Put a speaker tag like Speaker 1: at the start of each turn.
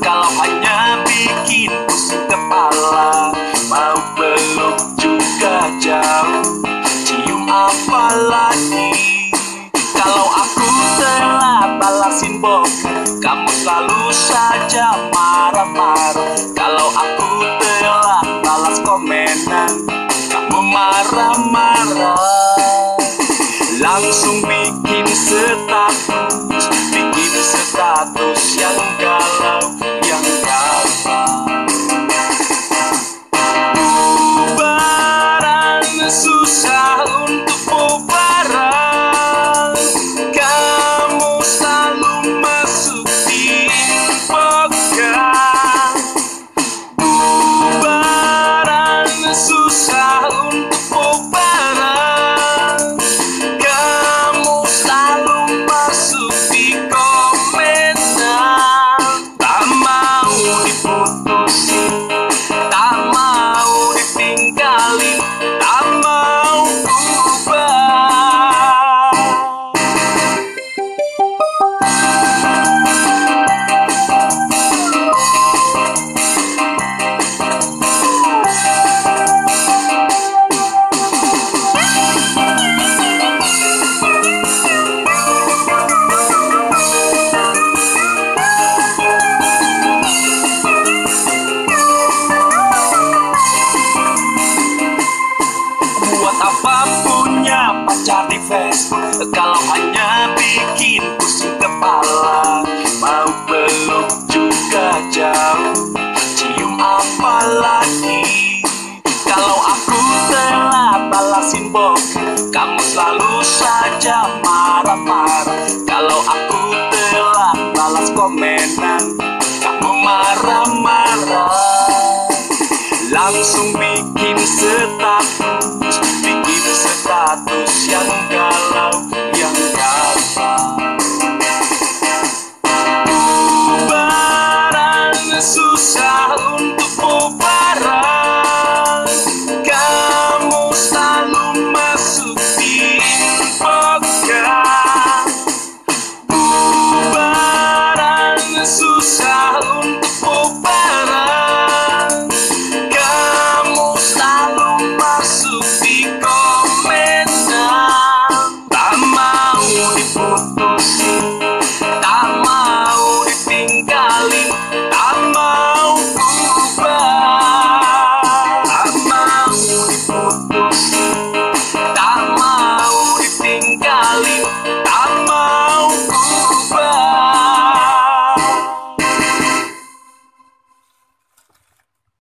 Speaker 1: Kalau hanya bikin pusing kepala Mau saja marah-marah. Kalau aku telah balas komenan Kamu marah-marah Langsung bikin status Bikin status yang galau Yang galau Bubaran susah Bubaran cari face Kalau hanya bikin pusing kepala Mau peluk juga jauh. Cium apa lagi? Kalau aku telah balasin bom Kamu selalu saja marah-marah. Kalau aku telah balas komen